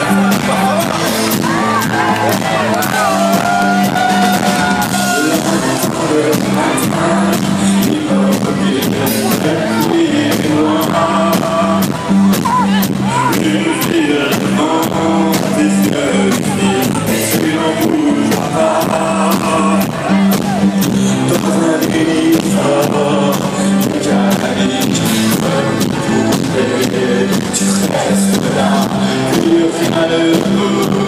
Thank you. Hallelujah.